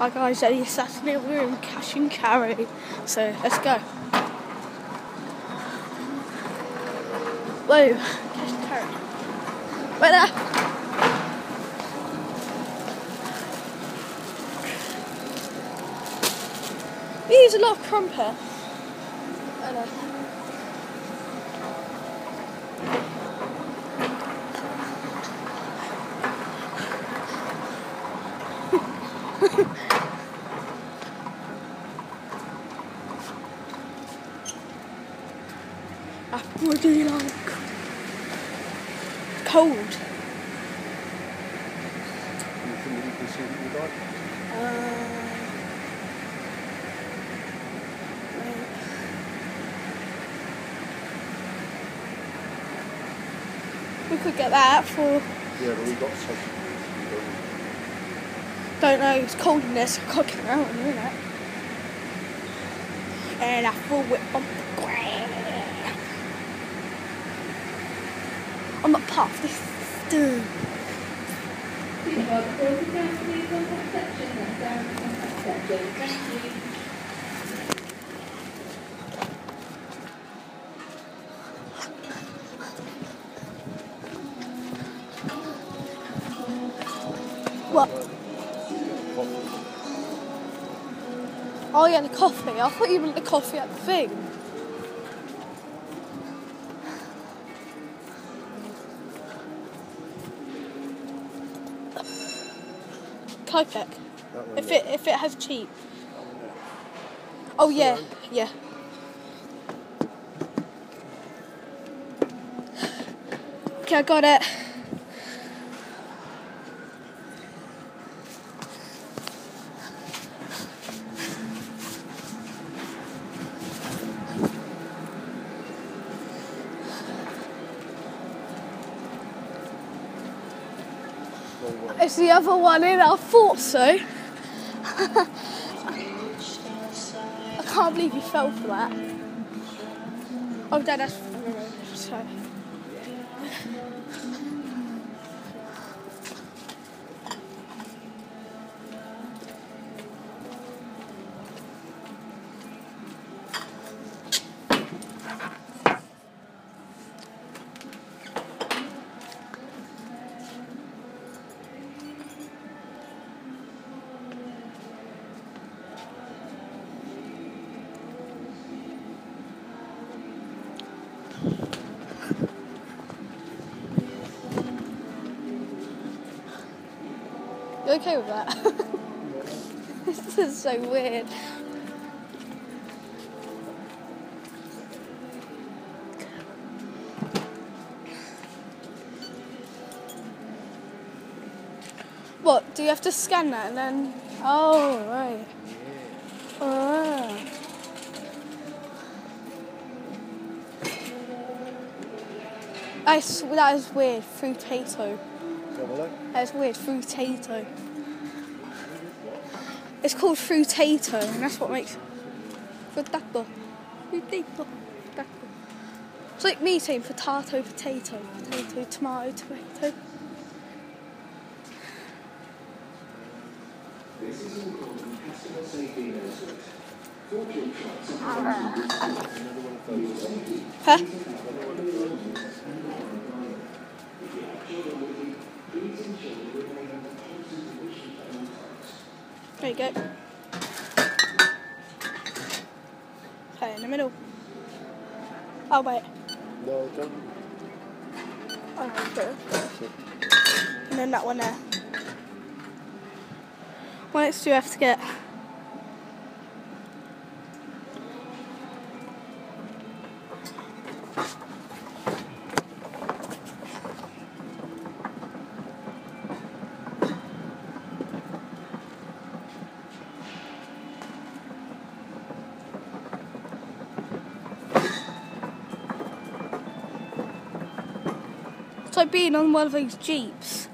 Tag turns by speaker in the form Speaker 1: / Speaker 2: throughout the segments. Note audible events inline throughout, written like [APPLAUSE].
Speaker 1: Hi guys, Eddie Saturday, we're in Cash and Carry. So let's go. Whoa, Cash and Carry. Right there. We use a lot of crumpet. [LAUGHS] Really like cold.
Speaker 2: Anything that you can see that you like?
Speaker 1: Uh, we could get that for
Speaker 2: Yeah, but we've got sausage.
Speaker 1: don't know, it's cold in this, I can't get around in a minute. And I full whip on the ground. On the path, this is
Speaker 3: Please hold the door to down to the contact section. That's down contact section. Thank you.
Speaker 1: What? Oh yeah, the coffee. I thought you meant the coffee at the thing.
Speaker 2: One,
Speaker 1: If it if it has cheap. Oh yeah, yeah. Okay, I got it. The other one in. I thought so. I can't believe you fell for that. Oh, Dad, that's so. You okay with that? [LAUGHS] this is so weird. What? Do you have to scan that and then? Oh right. Ah. That's, that is weird. Fruitato. That's weird. Fruitato. It's called fruitato, and that's what makes frutato. Frutato. Frutato. It's like me saying potato, potato, potato, tomato, tomato. Huh? There you go. Okay, in the middle. Oh wait.
Speaker 2: No, don't.
Speaker 1: Oh, no. And then that one there. What else do you have to get? Like being on one of those jeeps.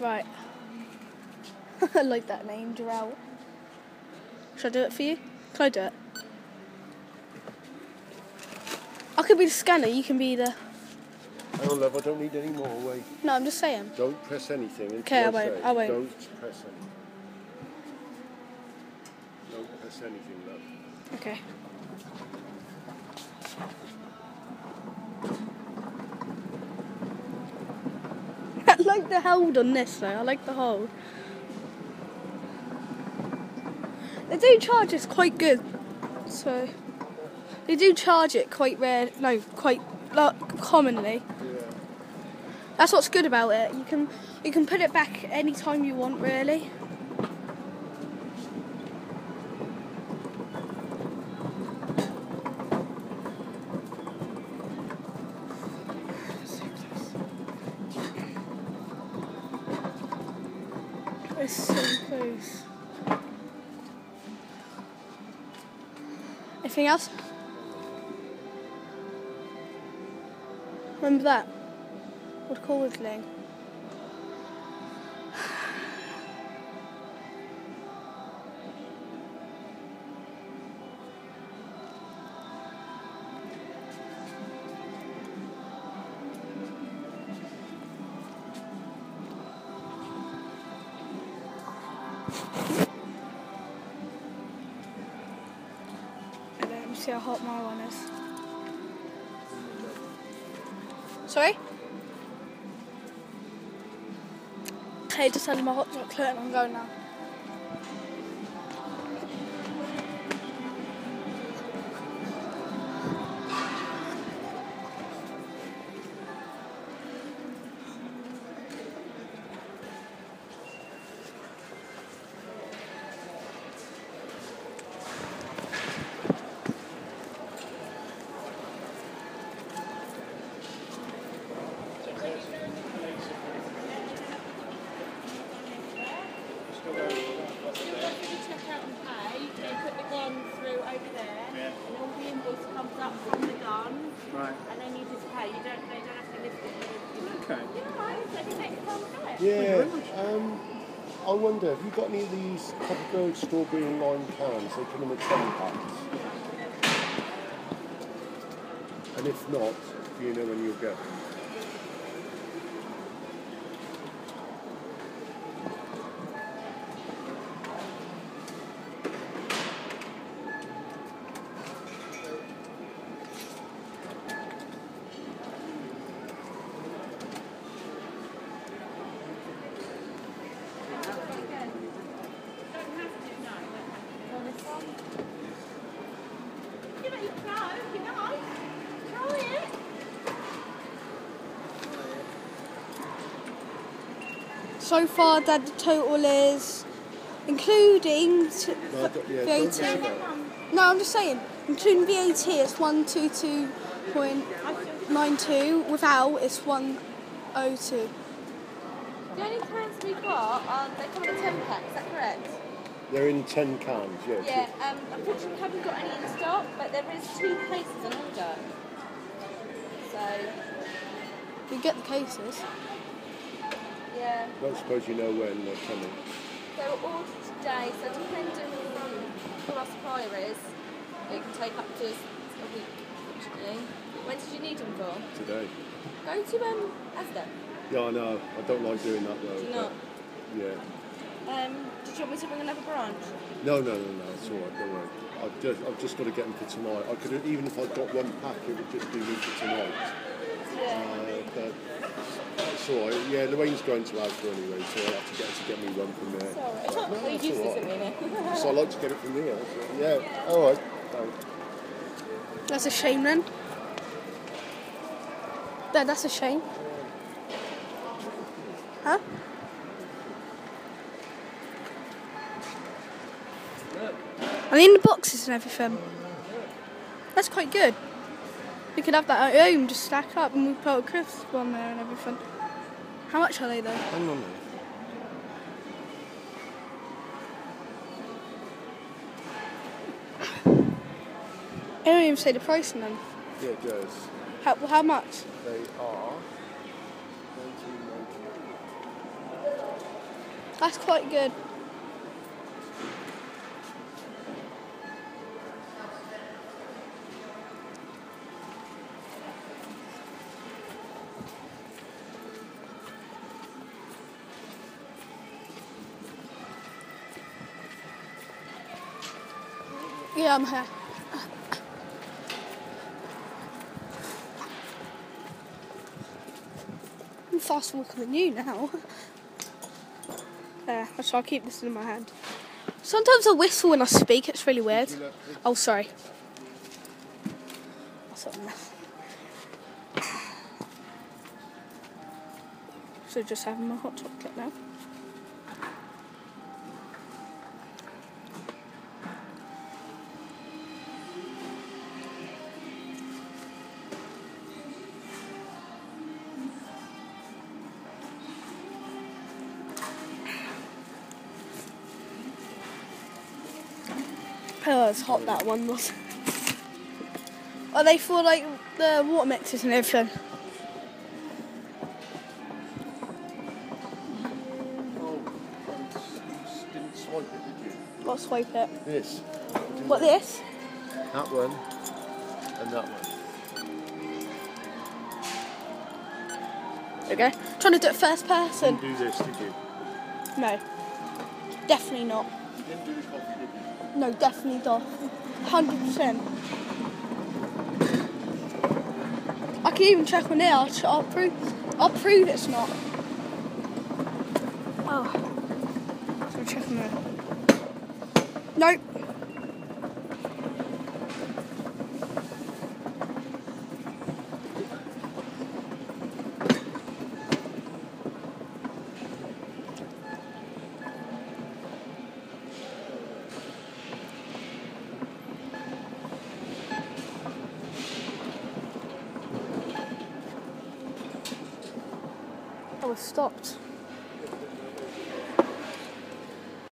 Speaker 1: right. [LAUGHS] I like that name, Jarrell. Should I do it for you? Can I do it? I could be the scanner. You can be the.
Speaker 2: On, love, I don't need any more. Wait.
Speaker 1: No, I'm just saying.
Speaker 2: Don't press anything.
Speaker 1: Okay, I won't,
Speaker 2: say.
Speaker 1: I won't.
Speaker 2: Don't press anything. Don't press anything, love.
Speaker 1: Okay. [LAUGHS] I like the hold on this though. I like the hold. They do charge us quite good, so they do charge it quite rare. No, quite like, commonly. That's what's good about it. You can you can put it back anytime you want, really. It's so close. Anything else? Remember that? Let me see how hot my one is. Sorry? Okay, just had my hot chocolate and I'm going now.
Speaker 4: Comes up from the gun,
Speaker 5: Right.
Speaker 4: and then you just pay. You don't, they don't have to lift it. You know.
Speaker 5: Okay.
Speaker 4: You're right, so the next time pay.
Speaker 2: Yeah. Um, I wonder, have you got any of these Kopparberg strawberry and lime cans? They come in a 10 packs. And if not, do you know when you'll get them?
Speaker 1: So far, Dad, the total is, including t-
Speaker 2: No, yeah,
Speaker 1: VAT.
Speaker 2: look at that.
Speaker 1: No, I'm just saying, including VAT, it's one two two point nine two. Without, it's one oh two.
Speaker 4: The only cans we've got are, they come in 10 pack, is that correct?
Speaker 2: They're in 10 cans, yeah.
Speaker 4: Yeah, um, unfortunately we haven't got any in stock, but there is two cases on order. So,
Speaker 1: You get the cases.
Speaker 4: Yeah.
Speaker 2: Don't suppose you know when they're coming.
Speaker 4: They were ordered today, so depending on who our supplier is, it can take up to a week, actually. When did you need them for?
Speaker 2: Today.
Speaker 4: Go to um, Asda.
Speaker 2: Yeah, I know. I don't like doing that though.
Speaker 4: Do you not?
Speaker 2: Yeah.
Speaker 4: Um, did you want me to bring another branch?
Speaker 2: No, no, no, no. It's all right. Don't worry. I've just, I've just got to get them for tonight. I could even if I got one pack, it would just be me for tonight.
Speaker 4: Yeah.
Speaker 2: Uh, but that's all right. Yeah, Lorraine's going to Asda anyway, so I'll have to get to get me one from there.
Speaker 4: Sorry.
Speaker 2: No,
Speaker 4: well, you
Speaker 2: that's
Speaker 4: used
Speaker 2: all
Speaker 4: this
Speaker 2: right.
Speaker 4: at me
Speaker 2: So I like to get it from here. so- Yeah. All right. Thanks.
Speaker 1: That's a shame then. Dad, that's a shame. Huh? I mean the boxes and everything. That's quite good. We could have that at home, just stack up and we put a crisp on there and everything. How much are they though?
Speaker 2: Hang on.
Speaker 1: I don't even say the price in them.
Speaker 2: Yeah, it does.
Speaker 1: How, how much?
Speaker 2: They are. 1990.
Speaker 1: That's quite good. I'm faster walking than you now. There, I try to keep this in my hand. Sometimes I whistle when I speak, it's really weird. Oh, sorry. So just having my hot chocolate now. Oh, it's hot that one was. Are oh, they for like the water mixes and everything?
Speaker 2: Oh, you didn't swipe it, did you?
Speaker 1: To swipe it.
Speaker 2: This.
Speaker 1: What this?
Speaker 2: That one. And that one.
Speaker 1: Okay. Trying to do it first person.
Speaker 2: Didn't do this, did you?
Speaker 1: No. Definitely not.
Speaker 2: Didn't do the coffee, did you?
Speaker 1: No, definitely not. Hundred percent. I can even check on there. I'll, I'll prove. I'll prove it's not. Oh. So check on there. Nope. Stopped.